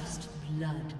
First blood.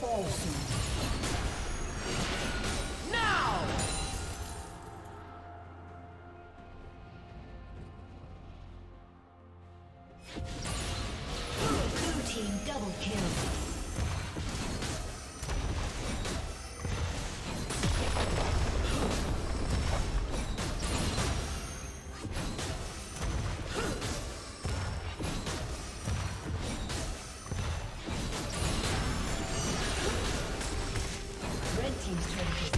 Fall soon. Team's turret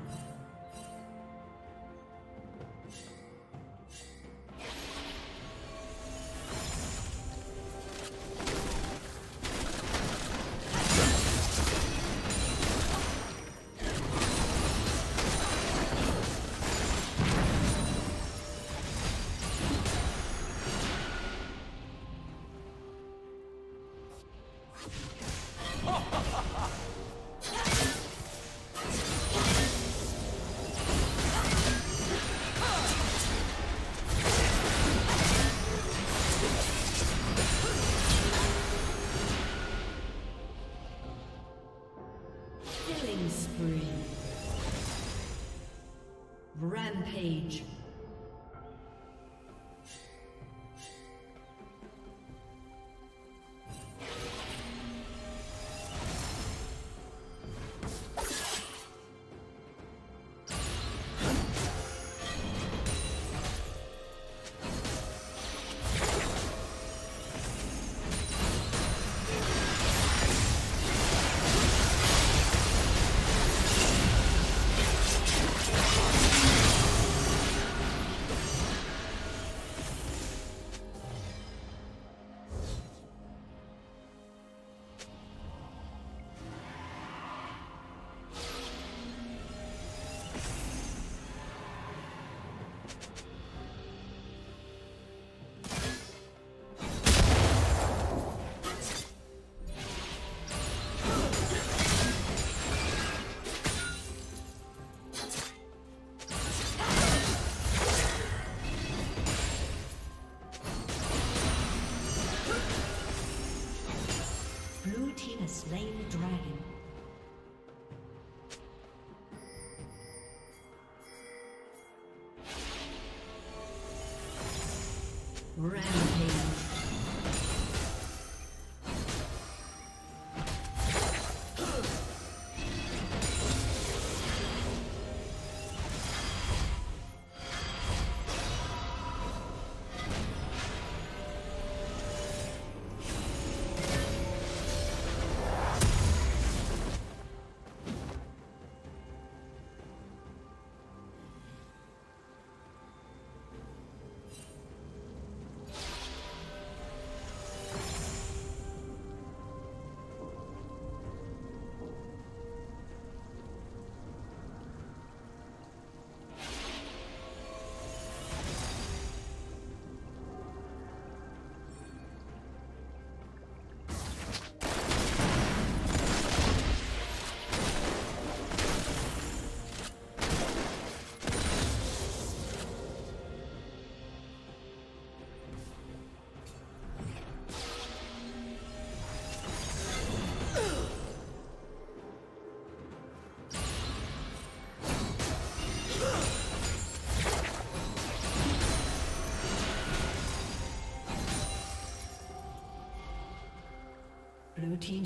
Rampage. Rampage.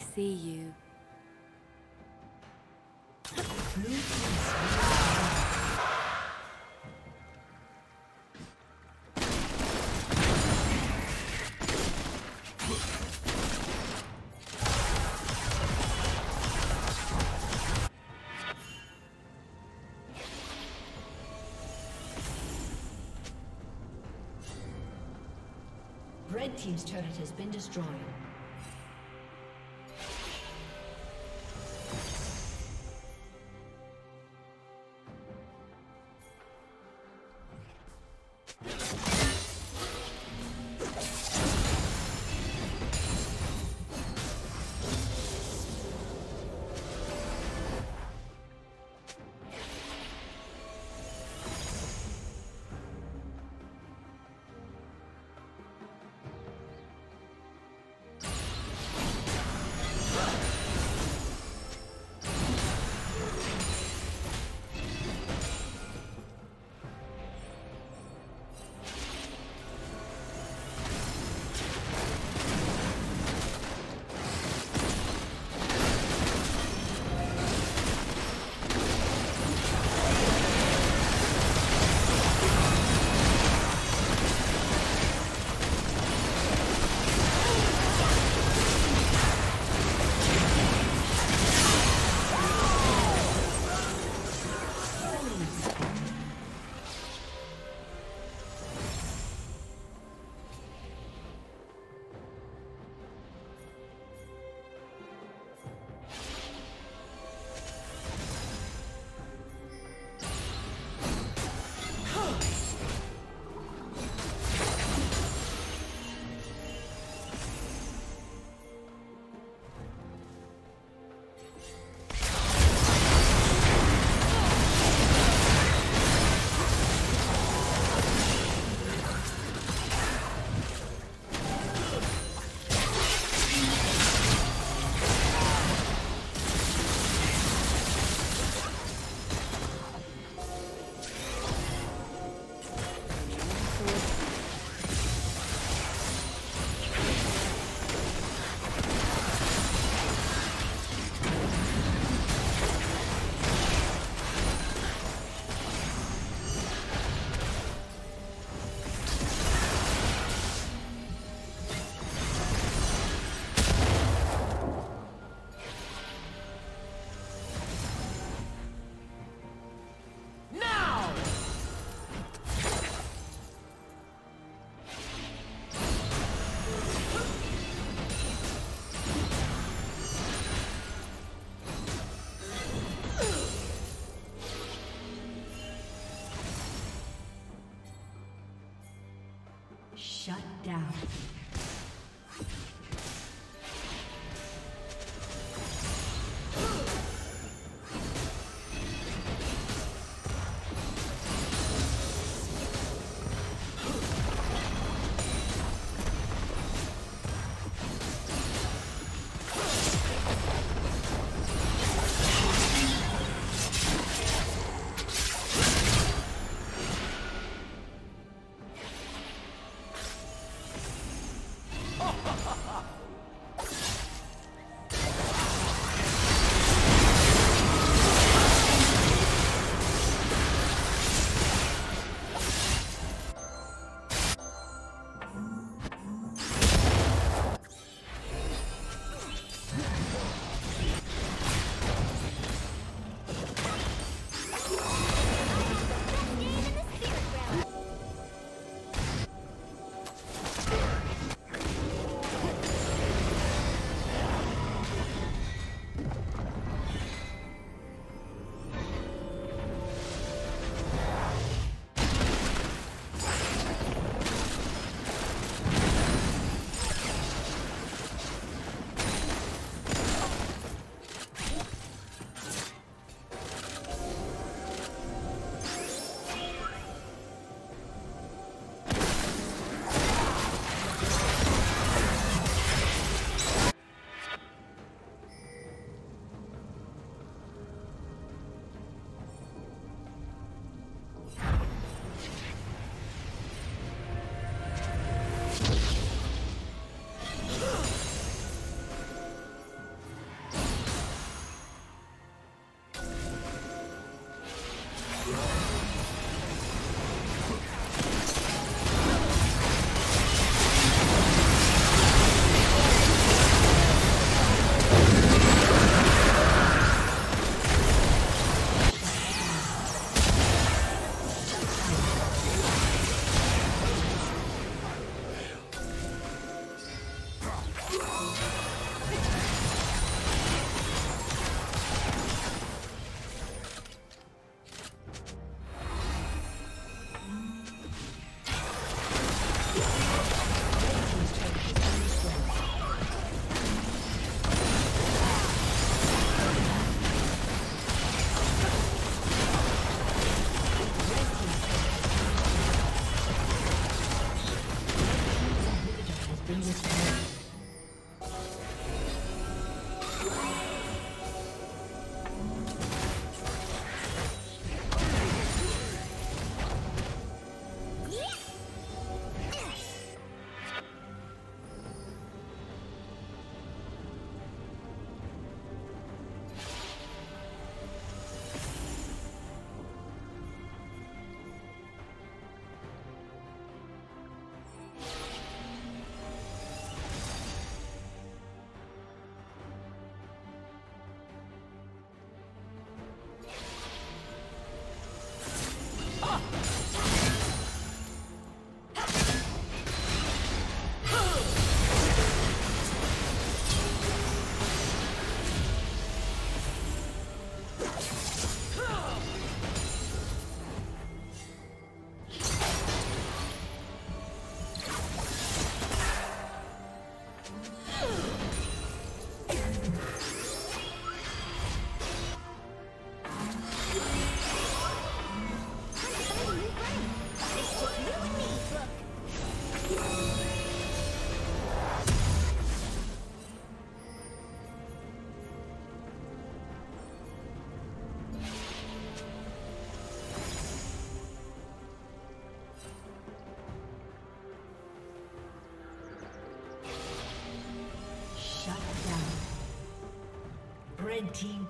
See you. Red Team's turret has been destroyed. Down.